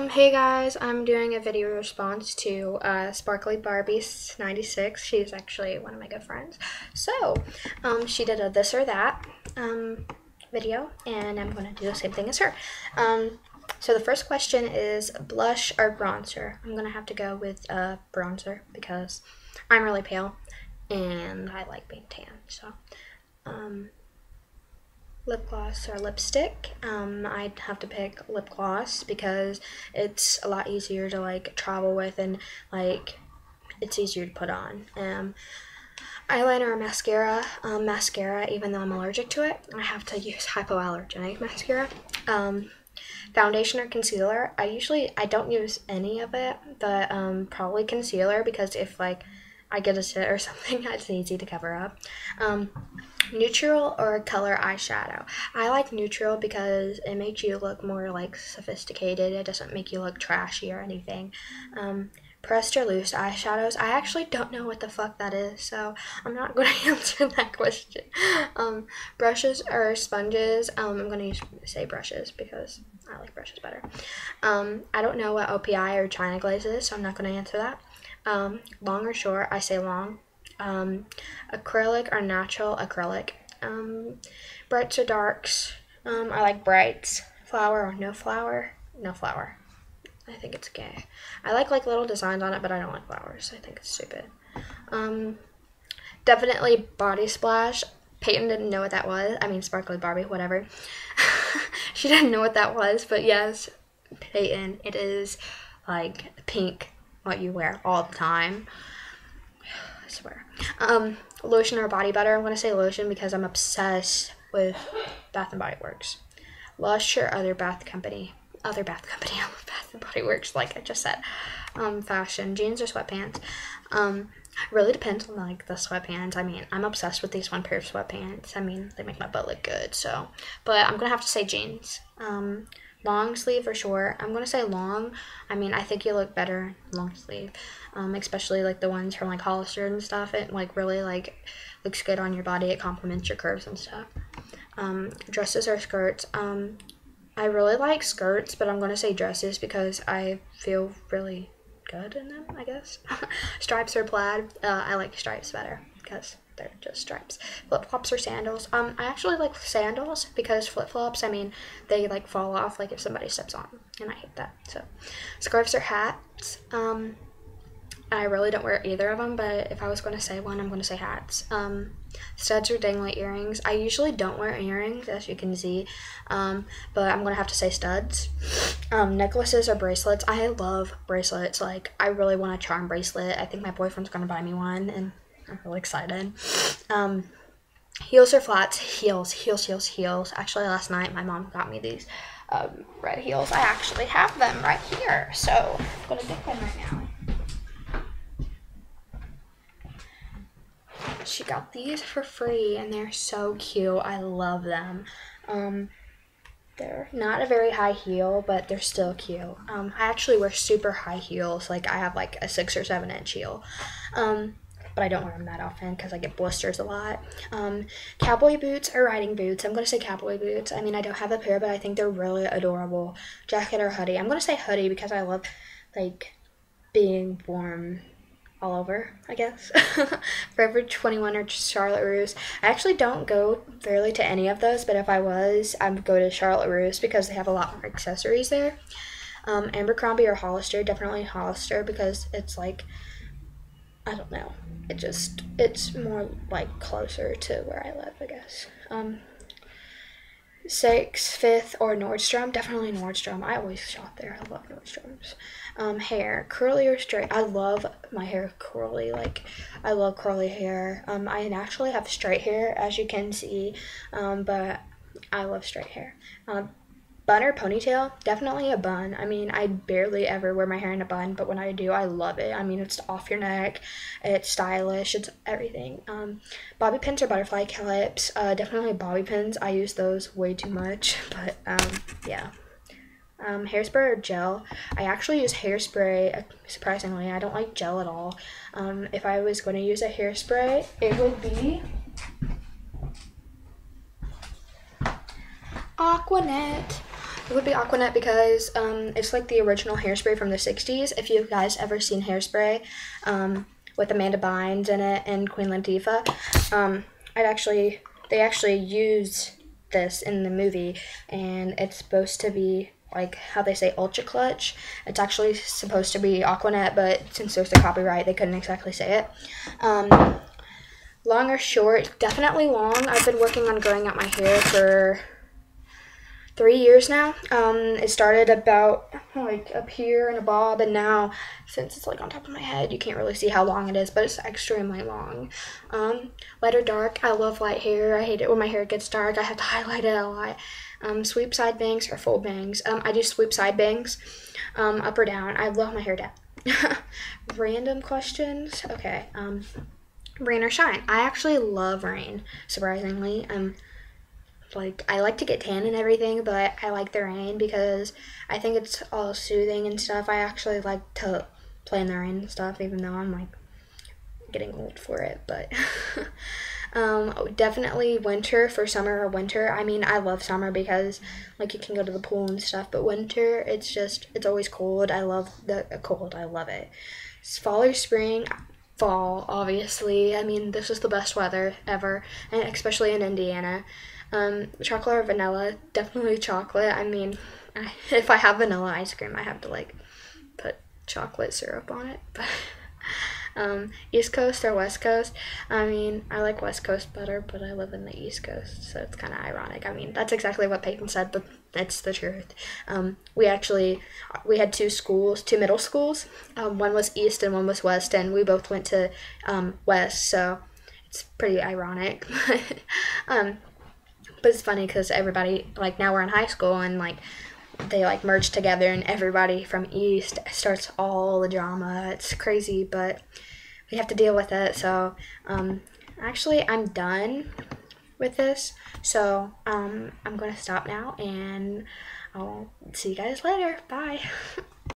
Um, hey guys, I'm doing a video response to uh, Sparkly Barbie 96. She's actually one of my good friends. So, um, she did a this or that um, video, and I'm going to do the same thing as her. Um, so the first question is blush or bronzer? I'm going to have to go with uh, bronzer because I'm really pale, and I like being tan, so... Lip gloss or lipstick. Um, I'd have to pick lip gloss because it's a lot easier to like travel with and like it's easier to put on. Um, eyeliner or mascara. Um, mascara, even though I'm allergic to it, I have to use hypoallergenic mascara. Um, foundation or concealer. I usually I don't use any of it, but um, probably concealer because if like I get a sit or something, it's easy to cover up. Um, neutral or color eyeshadow. I like neutral because it makes you look more like sophisticated. It doesn't make you look trashy or anything. Um, pressed or loose eyeshadows. I actually don't know what the fuck that is, so I'm not going to answer that question. Um, brushes or sponges. Um, I'm going to say brushes because I like brushes better. Um, I don't know what OPI or China glaze is, so I'm not going to answer that. Um, long or short, I say long. Um, acrylic or natural acrylic. Um, brights or darks. Um, I like brights. Flower or no flower? No flower. I think it's gay. I like like little designs on it, but I don't like flowers. I think it's stupid. Um, definitely body splash. Peyton didn't know what that was. I mean, sparkly Barbie, whatever. she didn't know what that was, but yes, Peyton, it is like pink what you wear all the time. I swear. Um, lotion or body butter. I'm gonna say lotion because I'm obsessed with Bath and Body Works. Lush or other bath company. Other bath company. I love Bath and Body Works, like I just said. Um, fashion. Jeans or sweatpants. Um, really depends on like the sweatpants. I mean, I'm obsessed with these one pair of sweatpants. I mean, they make my butt look good. So, but I'm gonna have to say jeans. Um, long sleeve or short i'm gonna say long. I mean i think you look better long sleeve um, especially like the ones from like hollister and stuff. It like really like looks good on your body. It complements your curves and stuff. Um, dresses or skirts. Um, i really like skirts but i'm gonna say dresses because i feel really good in them i guess. Stripes or plaid. Uh, i like stripes better because they're just stripes. Flip flops or sandals. Um, I actually like sandals because flip flops, I mean, they like fall off like if somebody steps on, and I hate that. So, scarves or hats. Um, I really don't wear either of them, but if I was going to say one, I'm going to say hats. Um, studs or dangly earrings. I usually don't wear earrings, as you can see, um, but I'm going to have to say studs. Um, necklaces or bracelets. I love bracelets. Like, I really want a charm bracelet. I think my boyfriend's going to buy me one, and I'm really excited. Um, heels or flats? Heels, heels, heels, heels. Actually, last night my mom got me these um, red heels. I actually have them right here. So I'm to get them right now. She got these for free and they're so cute. I love them. Um, they're not a very high heel, but they're still cute. Um, I actually wear super high heels. Like I have like a six or seven inch heel. Um, but I don't wear them that often because I get blisters a lot. Um, cowboy boots or riding boots. I'm going to say cowboy boots. I mean, I don't have a pair, but I think they're really adorable. Jacket or hoodie. I'm going to say hoodie because I love, like, being warm all over, I guess. Forever 21 or Charlotte Russe. I actually don't go fairly to any of those, but if I was, I would go to Charlotte Russe because they have a lot more accessories there. Um, Abercrombie or Hollister, definitely Hollister because it's like, I don't know it just it's more like closer to where I live, I guess. Um, Saks Fifth or Nordstrom, definitely Nordstrom. I always shop there. I love Nordstrom's. Um, hair, curly or straight. I love my hair curly. Like I love curly hair. Um, I naturally have straight hair, as you can see, um, but I love straight hair. Um, Bun or ponytail? Definitely a bun. I mean, I barely ever wear my hair in a bun, but when I do, I love it. I mean, it's off your neck, it's stylish, it's everything. Um, bobby pins or butterfly clips? Uh, definitely bobby pins. I use those way too much, but um, yeah. Um, hairspray or gel? I actually use hairspray, uh, surprisingly. I don't like gel at all. Um, if I was going to use a hairspray, it would be Aquanet. It would be Aquanet because um, it's like the original hairspray from the 60s. If you guys ever seen Hairspray um, with Amanda Bynes in it and Queen Latifah, um, I'd actually, they actually use this in the movie and it's supposed to be like how they say ultra clutch. It's actually supposed to be Aquanet, but since there's a copyright, they couldn't exactly say it. Um, long or short, definitely long. I've been working on growing out my hair for three years now. Um, it started about like up here in a bob, and now since it's like on top of my head, you can't really see how long it is, but it's extremely long. Um, light or dark, I love light hair. I hate it when my hair gets dark. I have to highlight it a lot. Um, sweep side bangs or full bangs. Um, I do sweep side bangs, um, up or down. I love my hair down. Random questions. Okay. Um, rain or shine. I actually love rain. Surprisingly, um, like I like to get tan and everything, but I like the rain because I think it's all soothing and stuff. I actually like to play in the rain and stuff, even though I'm like getting old for it. But um, definitely winter for summer or winter. I mean, I love summer because like you can go to the pool and stuff, but winter it's just it's always cold. I love the cold. I love it. It's fall or spring. Fall, obviously. I mean, this is the best weather ever, and especially in Indiana. Um, chocolate or vanilla? Definitely chocolate. I mean, I, if I have vanilla ice cream, I have to like put chocolate syrup on it. But um, East Coast or West Coast? I mean, I like West Coast better, but I live in the East Coast, so it's kind of ironic. I mean, that's exactly what Peyton said, but that's the truth. Um, we actually we had two schools, two middle schools. Um, one was East and one was West, and we both went to um, West, so it's pretty ironic. um, but it's funny because everybody like now we're in high school and like they like merge together and everybody from east starts all the drama. It's crazy but we have to deal with it. So um, actually i'm done with this. So um, i'm to stop now and i'll see you guys later. Bye